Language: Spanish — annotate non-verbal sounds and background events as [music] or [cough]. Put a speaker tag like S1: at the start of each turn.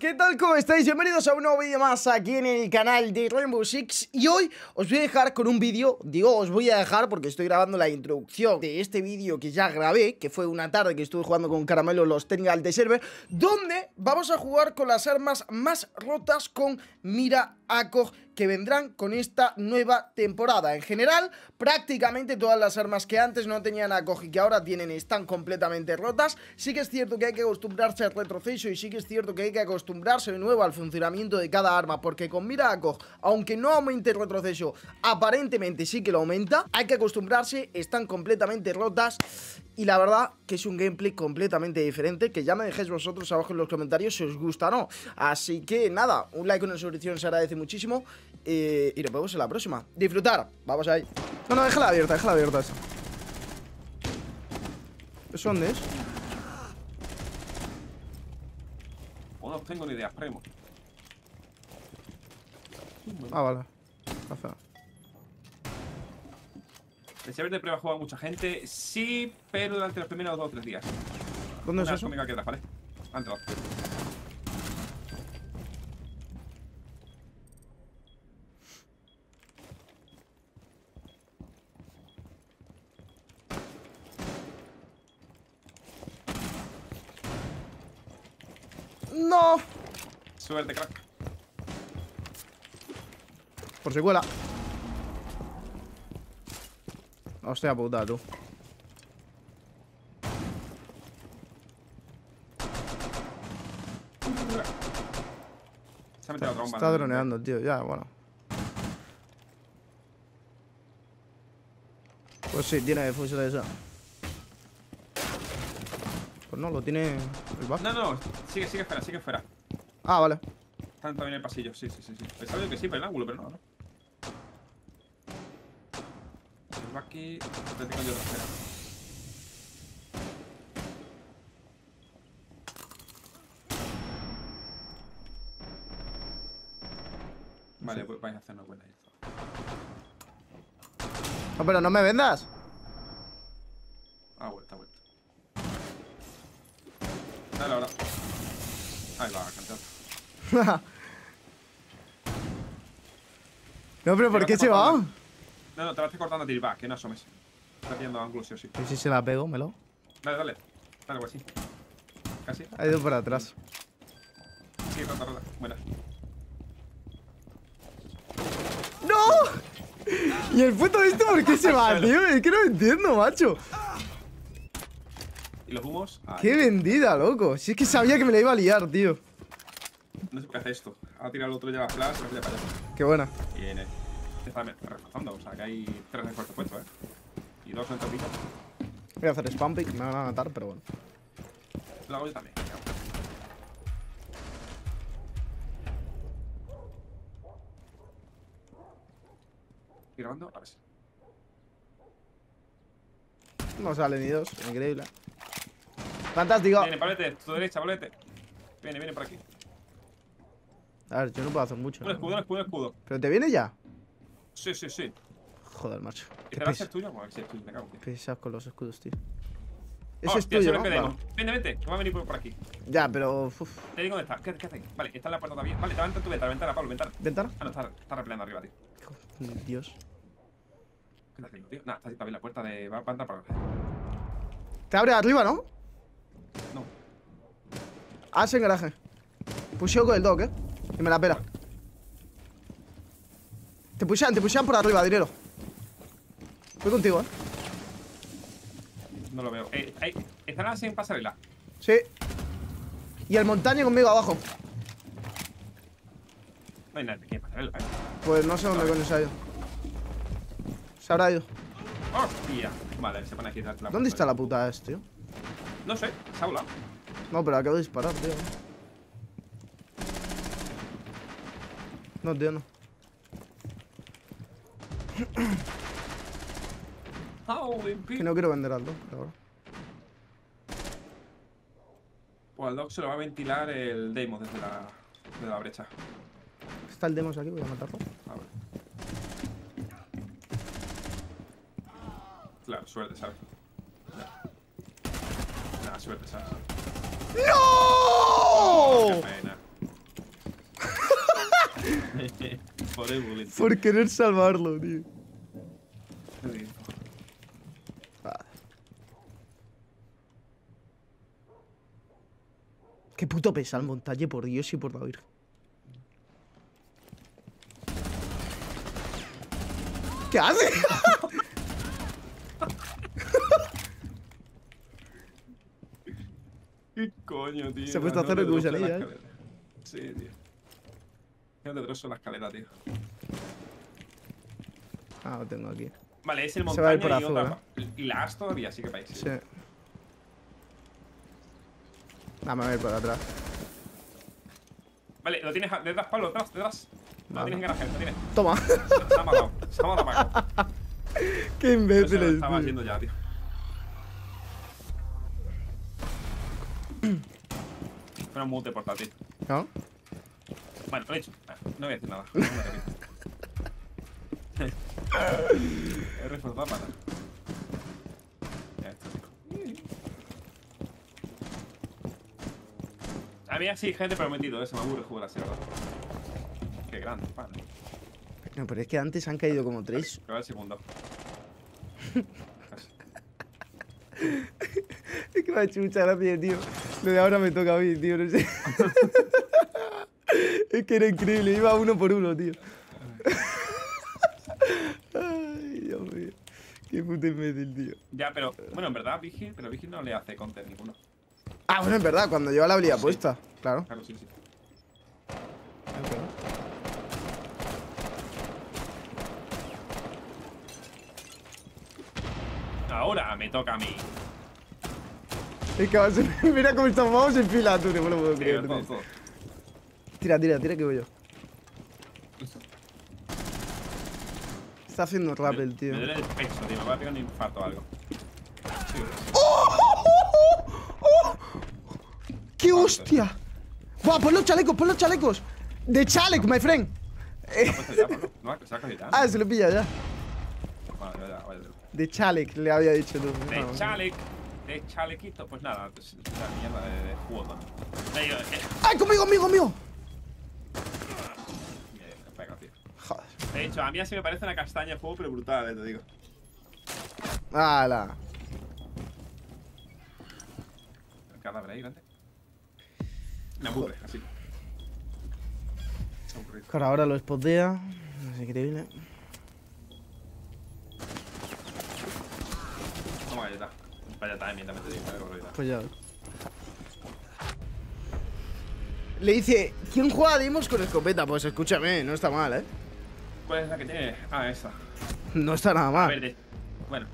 S1: ¿qué tal? ¿Cómo estáis? Bienvenidos a un nuevo vídeo más aquí en el canal de Rainbow Six Y hoy os voy a dejar con un vídeo, digo os voy a dejar porque estoy grabando la introducción de este vídeo que ya grabé Que fue una tarde que estuve jugando con Caramelo los Technical de Server Donde vamos a jugar con las armas más rotas con mira ACOG que vendrán con esta nueva temporada. En general, prácticamente todas las armas que antes no tenían ACOG y que ahora tienen están completamente rotas. Sí que es cierto que hay que acostumbrarse al retroceso y sí que es cierto que hay que acostumbrarse de nuevo al funcionamiento de cada arma, porque con mira ACOG, aunque no aumente el retroceso, aparentemente sí que lo aumenta, hay que acostumbrarse, están completamente rotas y la verdad que es un gameplay completamente diferente Que ya me dejéis vosotros abajo en los comentarios si os gusta o no. Así que nada, un like, una suscripción se agradece muchísimo eh, Y nos vemos en la próxima. Disfrutar, vamos ahí. No, no, déjala abierta, déjala abierta esa. ¿Eso dónde es?
S2: no tengo ni idea, primo
S1: Ah, vale
S2: el server de prueba juega mucha gente, sí, pero durante los primeros dos o tres días.
S1: ¿Dónde es eso?
S2: Aquí atrás, ¿vale? Ha entrado.
S1: ¡No!
S2: Suerte, crack.
S1: Por secuela. Hostia puta, tú.
S2: Se ha metido otra bomba.
S1: Está droneando, tío. Ya, bueno. Pues sí, tiene fusil de esa. Pues no, lo tiene el back.
S2: No, no, sigue, sigue fuera, sigue fuera.
S1: Ah, vale.
S2: Están también en el pasillo, sí, sí, sí. sí. Pensaba yo que sí, pero el ángulo, pero no, ¿no? Va aquí, te tengo yo trasera. Vale, pues vais a hacernos buena esto.
S1: No, pero no me vendas.
S2: Ah, vuelta, vuelta. Dale ahora. Ahí va, cantar. [laughs]
S1: no, pero ¿por qué se va?
S2: No, no, te vas cortando a tirar, va, que no asomes. Está haciendo ángulo sí o sí.
S1: Y si se la pego, me lo.
S2: Dale, dale. Dale, pues sí. Casi.
S1: Ha ido por atrás.
S2: Sí, rota, rota. Buena.
S1: ¡No! ¿Y el puto este por qué se va, [laughs] tío? Es que no entiendo, macho.
S2: ¿Y los humos? Ahí.
S1: Qué vendida, loco. Si es que sabía que me la iba a liar, tío.
S2: No sé por qué hace esto. Ha tirado el otro lleva flash, se para allá.
S1: Qué buena.
S2: Viene. Está reforzando, o sea que hay tres refuerzos puestos, eh. Y dos en topito.
S1: Voy a hacer spam pick, me van a matar, pero bueno.
S2: Lo hago yo también. ¿Y grabando? A ver si.
S1: No sale ni dos, increíble. Fantástico.
S2: Viene, Pablete, tu derecha, Pablete. Viene, viene por aquí.
S1: A ver, yo no puedo hacer mucho.
S2: Un escudo, un escudo, un escudo.
S1: ¿Pero te viene ya?
S2: Sí, sí, sí.
S1: Joder, macho.
S2: ¿Y
S1: Qué
S2: te va a ser
S1: pes-
S2: tuyo? Bueno, sí, es tuyo, me cago
S1: pesas con los escudos, tío.
S2: Oh,
S1: Ese es tuyo, ¿no?
S2: es. Vente, vente, que va a venir por aquí.
S1: Ya, pero... uf.
S2: Te digo dónde está. ¿Qué, qué hace? Vale, está en la puerta todavía. Vale, te va a entrar tu ventana, ventana, Pablo, ventana.
S1: ¿Ventana?
S2: Ah, no, está, está arriba, tío.
S1: Dios.
S2: ¿Qué está haciendo, tío? Nah, está, bien la puerta de. Va, a entrar para
S1: Te abre arriba, ¿no?
S2: No.
S1: Ah, sí, en garaje. Pusheo con el dog, ¿eh? Y me la pela. Te pushean, te pushean por arriba, dinero. Voy contigo, ¿eh?
S2: No lo veo. Eh, eh, están así en pasarela.
S1: Sí. Y el montaña conmigo abajo.
S2: No hay nadie aquí en pasarela, eh.
S1: Pues no sé dónde coño se ha ido. Se habrá ido.
S2: ¡Hostia! Vale, se pone aquí detrás de la
S1: ¿Dónde está la puta este, tío?
S2: No sé, se ha volado.
S1: No, pero acabo de disparar, tío. No, tío, no. Que no quiero vender al ahora.
S2: Pues al dog se lo va a ventilar el Deimos desde la, desde la brecha.
S1: Está el demos aquí, voy a matarlo.
S2: A ver. Claro, suerte, ¿sabes? Nada, suerte, ¿sabes?
S1: ¡No!
S2: Qué bullying. tío.
S1: Por querer salvarlo, tío.
S2: Sí.
S1: Qué puto pesa el montaje, por Dios y por la Virgen. ¿Qué hace? [laughs]
S2: ¿Qué coño, tío?
S1: Se ha puesto a hacer
S2: No
S1: ¿eh?
S2: escalera. Sí, tío. No te trozo la escalera, tío.
S1: Ah, lo tengo aquí.
S2: Vale, es el
S1: Se va a ir
S2: montaña
S1: por
S2: y
S1: azul,
S2: otra. Y la has todavía, sí que país.
S1: Sí. Dame a ver por atrás.
S2: Vale, lo tienes detrás, Pablo, detrás, detrás. Lo
S1: Vale.
S2: tienes en garaje, lo tienes.
S1: Toma.
S2: Se ha matado, se ha matado. [laughs]
S1: Qué
S2: Yo se
S1: imbéciles,
S2: lo estaba haciendo ya, tío. Era un mute portátil.
S1: ¿No?
S2: Bueno, lo he hecho. Ah, No voy a decir nada. He [laughs] reforzado para. Ya está, tío. A mí así, gente prometido, eso me aburre jugar así, ¿verdad? Qué grande, pan.
S1: No, pero es que antes han caído como tres.
S2: Pero el segundo. [laughs]
S1: Es que me ha hecho mucha gracia, tío. Lo de ahora me toca a mí, tío, no sé. [laughs] es que era increíble, iba uno por uno, tío. Ay, Dios mío. Qué puto imbécil, tío.
S2: Ya, pero, bueno, en verdad, Vigil, pero Vigil no le hace counter ninguno.
S1: Ah, bueno, es verdad, cuando lleva la habilidad
S2: Sí.
S1: puesta. Claro.
S2: Claro, sí, sí. Ahora me toca a mí.
S1: Es que va a ser... [laughs] Mira cómo estamos en fila, tú, no me lo puedo creer. Tira, tira, tira que voy yo. Está haciendo rap el tío.
S2: Me duele el pecho, tío. Me va a pegar un infarto o algo. Sí, [laughs]
S1: ¡Qué hostia! ¡Buah, pon los chalecos, pon los chalecos! ¡De chalec, my friend!
S2: Ya.
S1: Ah, se lo pilla ya. De chalec, le había dicho tú.
S2: De
S1: Vamos.
S2: chaleco. De chalequito. Pues nada, es una mierda de, juego.
S1: ¡Ay, conmigo, conmigo, conmigo!
S2: eh, Venga, tío.
S1: Joder.
S2: De hecho, a mí así me parece una castaña de juego, pero brutal, eh, te digo.
S1: ¡Hala!
S2: El cadáver ahí, grande. Me aburre, así.
S1: Claro, ahora lo spotea. Es increíble.
S2: Toma galleta. Vaya timing, también te digo, horrible.
S1: Pues ya. Le dice, ¿quién juega a Dimos con escopeta? Pues escúchame, no está mal, ¿eh?
S2: ¿Cuál es la que tiene? Ah, esta.
S1: No está nada
S2: A
S1: mal.
S2: ver, de... bueno,